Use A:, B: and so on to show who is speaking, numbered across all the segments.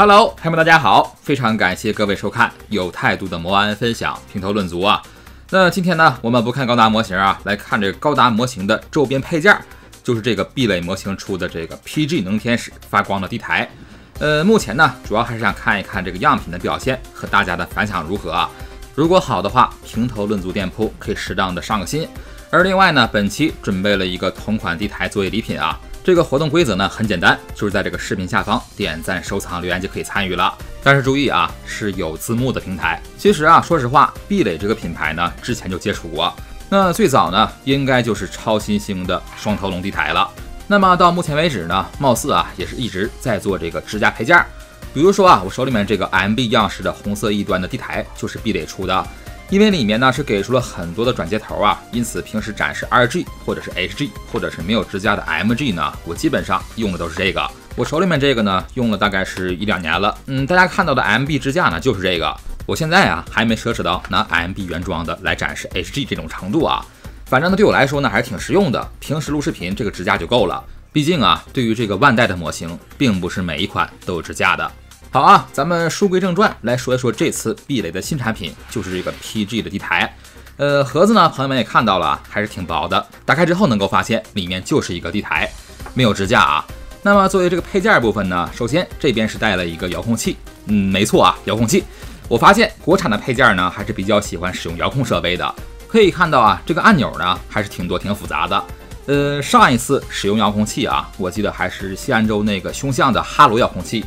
A: Hello，朋友们，大家好！非常感谢各位收看有态度的摩安分享评头论足啊。那今天呢，我们不看高达模型啊，来看这个高达模型的周边配件，就是这个壁垒模型出的这个 PG 能天使发光的地台。呃，目前呢，主要还是想看一看这个样品的表现和大家的反响如何啊。如果好的话，评头论足店铺可以适当的上个新。而另外呢，本期准备了一个同款地台作为礼品啊。这个活动规则呢很简单，就是在这个视频下方点赞、收藏、留言就可以参与了。但是注意啊，是有字幕的平台。其实啊，说实话，壁垒这个品牌呢，之前就接触过。那最早呢，应该就是超新星的双头龙地台了。那么到目前为止呢，貌似啊，也是一直在做这个支架配件。比如说啊，我手里面这个 MB 样式的红色一端的地台就是壁垒出的。因为里面呢是给出了很多的转接头啊，因此平时展示 RG 或者是 HG 或者是没有支架的 MG 呢，我基本上用的都是这个。我手里面这个呢，用了大概是一两年了。嗯，大家看到的 MB 支架呢，就是这个。我现在啊，还没奢侈到拿 MB 原装的来展示 HG 这种程度啊。反正呢，对我来说呢，还是挺实用的。平时录视频这个支架就够了。毕竟啊，对于这个万代的模型，并不是每一款都有支架的。好啊，咱们书归正传，来说一说这次壁垒的新产品，就是这个 PG 的地台。呃，盒子呢，朋友们也看到了，还是挺薄的。打开之后能够发现，里面就是一个地台，没有支架啊。那么作为这个配件部分呢，首先这边是带了一个遥控器，嗯，没错啊，遥控器。我发现国产的配件呢，还是比较喜欢使用遥控设备的。可以看到啊，这个按钮呢，还是挺多挺复杂的。呃，上一次使用遥控器啊，我记得还是西安州那个凶相的哈罗遥控器。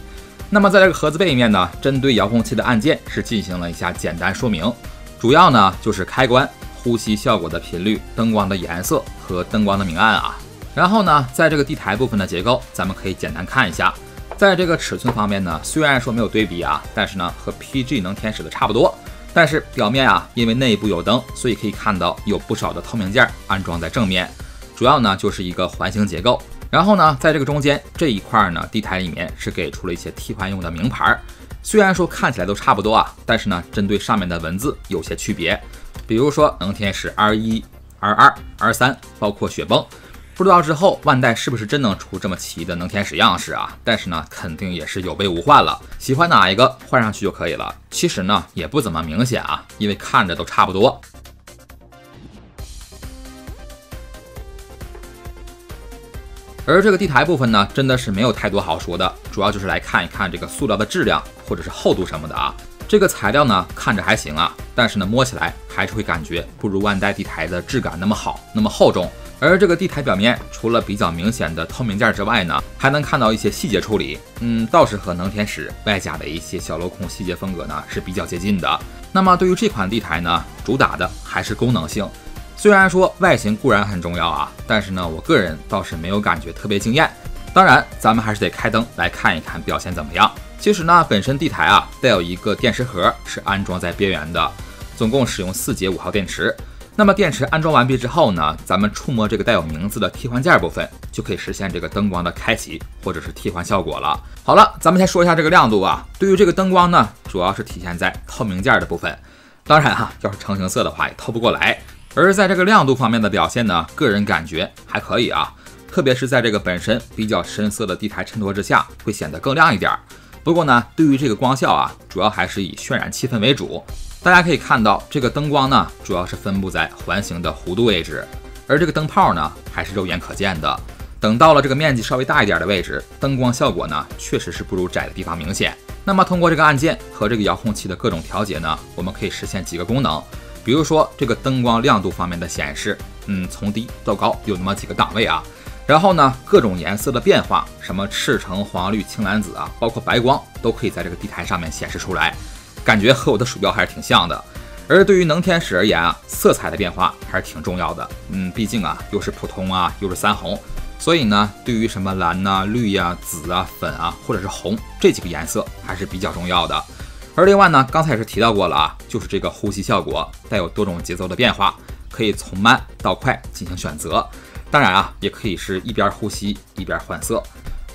A: 那么在这个盒子背面呢，针对遥控器的按键是进行了一下简单说明，主要呢就是开关、呼吸效果的频率、灯光的颜色和灯光的明暗啊。然后呢，在这个地台部分的结构，咱们可以简单看一下，在这个尺寸方面呢，虽然说没有对比啊，但是呢和 PG 能天使的差不多。但是表面啊，因为内部有灯，所以可以看到有不少的透明件安装在正面，主要呢就是一个环形结构。然后呢，在这个中间这一块呢，地台里面是给出了一些替换用的名牌，虽然说看起来都差不多啊，但是呢，针对上面的文字有些区别。比如说能天使 R 一、R 二、R 三，包括雪崩，不知道之后万代是不是真能出这么齐的能天使样式啊？但是呢，肯定也是有备无患了，喜欢哪一个换上去就可以了。其实呢，也不怎么明显啊，因为看着都差不多。而这个地台部分呢，真的是没有太多好说的，主要就是来看一看这个塑料的质量或者是厚度什么的啊。这个材料呢看着还行啊，但是呢摸起来还是会感觉不如万代地台的质感那么好，那么厚重。而这个地台表面除了比较明显的透明件之外呢，还能看到一些细节处理，嗯，倒是和能天使外加的一些小镂空细节风格呢是比较接近的。那么对于这款地台呢，主打的还是功能性。虽然说外形固然很重要啊，但是呢，我个人倒是没有感觉特别惊艳。当然，咱们还是得开灯来看一看表现怎么样。其实呢，本身地台啊带有一个电池盒，是安装在边缘的，总共使用四节五号电池。那么电池安装完毕之后呢，咱们触摸这个带有名字的替换件部分，就可以实现这个灯光的开启或者是替换效果了。好了，咱们先说一下这个亮度啊。对于这个灯光呢，主要是体现在透明件的部分。当然哈，要是成型色的话，也透不过来。而在这个亮度方面的表现呢，个人感觉还可以啊，特别是在这个本身比较深色的地台衬托之下，会显得更亮一点。不过呢，对于这个光效啊，主要还是以渲染气氛为主。大家可以看到，这个灯光呢，主要是分布在环形的弧度位置，而这个灯泡呢，还是肉眼可见的。等到了这个面积稍微大一点的位置，灯光效果呢，确实是不如窄的地方明显。那么通过这个按键和这个遥控器的各种调节呢，我们可以实现几个功能。比如说这个灯光亮度方面的显示，嗯，从低到高有那么几个档位啊。然后呢，各种颜色的变化，什么赤橙黄绿青蓝紫啊，包括白光，都可以在这个地台上面显示出来，感觉和我的鼠标还是挺像的。而对于能天使而言啊，色彩的变化还是挺重要的。嗯，毕竟啊，又是普通啊，又是三红，所以呢，对于什么蓝呐、绿呀、紫啊、粉啊，或者是红这几个颜色还是比较重要的。而另外呢，刚才也是提到过了啊，就是这个呼吸效果带有多种节奏的变化，可以从慢到快进行选择。当然啊，也可以是一边呼吸一边换色，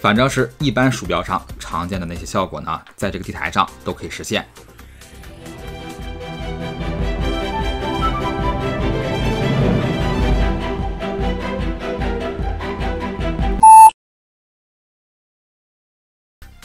A: 反正是一般鼠标上常见的那些效果呢，在这个地台上都可以实现。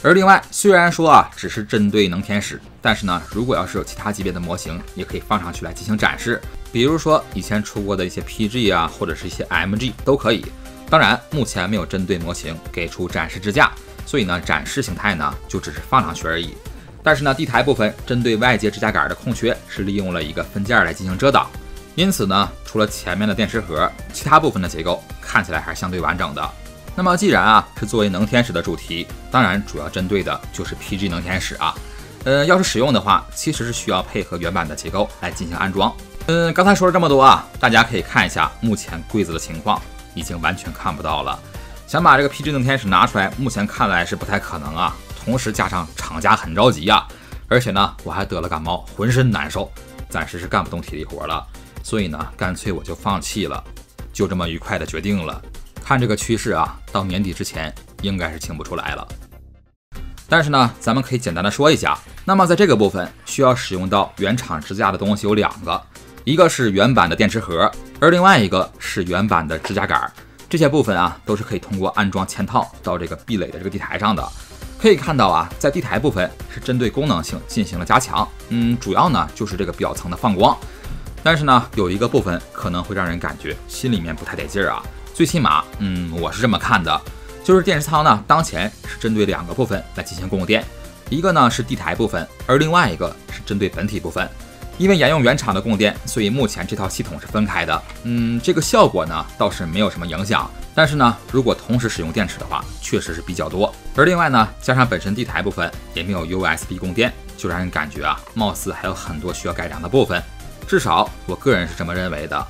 A: 而另外，虽然说啊只是针对能天使，但是呢，如果要是有其他级别的模型，也可以放上去来进行展示。比如说以前出过的一些 PG 啊，或者是一些 MG 都可以。当然，目前没有针对模型给出展示支架，所以呢，展示形态呢就只是放上去而已。但是呢，地台部分针对外接支架杆的空缺是利用了一个分件来进行遮挡，因此呢，除了前面的电池盒，其他部分的结构看起来还是相对完整的。那么既然啊是作为能天使的主题，当然主要针对的就是 PG 能天使啊。呃，要是使用的话，其实是需要配合原版的结构来进行安装。嗯，刚才说了这么多啊，大家可以看一下目前柜子的情况，已经完全看不到了。想把这个 PG 能天使拿出来，目前看来是不太可能啊。同时加上厂家很着急呀，而且呢我还得了感冒，浑身难受，暂时是干不动体力活了。所以呢，干脆我就放弃了，就这么愉快的决定了。看这个趋势啊，到年底之前应该是清不出来了。但是呢，咱们可以简单的说一下，那么在这个部分需要使用到原厂支架的东西有两个。一个是原版的电池盒，而另外一个是原版的支架杆。这些部分啊，都是可以通过安装嵌套到这个壁垒的这个地台上的。可以看到啊，在地台部分是针对功能性进行了加强，嗯，主要呢就是这个表层的放光。但是呢，有一个部分可能会让人感觉心里面不太得劲儿啊。最起码，嗯，我是这么看的，就是电池仓呢，当前是针对两个部分来进行供电，一个呢是地台部分，而另外一个是针对本体部分。因为沿用原厂的供电，所以目前这套系统是分开的。嗯，这个效果呢倒是没有什么影响。但是呢，如果同时使用电池的话，确实是比较多。而另外呢，加上本身地台部分也没有 USB 供电，就让人感觉啊，貌似还有很多需要改良的部分。至少我个人是这么认为的。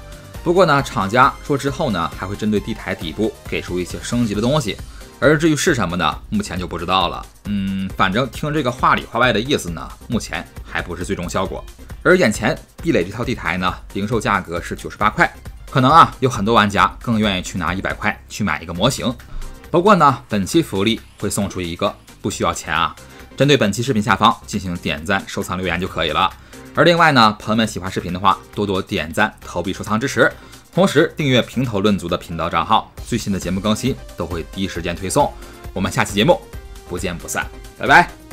A: 不过呢，厂家说之后呢，还会针对地台底部给出一些升级的东西。而至于是什么呢，目前就不知道了。嗯，反正听这个话里话外的意思呢，目前还不是最终效果。而眼前壁垒这套地台呢，零售价格是九十八块，可能啊有很多玩家更愿意去拿一百块去买一个模型。不过呢，本期福利会送出一个，不需要钱啊，针对本期视频下方进行点赞、收藏、留言就可以了。而另外呢，朋友们喜欢视频的话，多多点赞、投币、收藏支持，同时订阅评头论足的频道账号，最新的节目更新都会第一时间推送。我们下期节目不见不散，拜拜。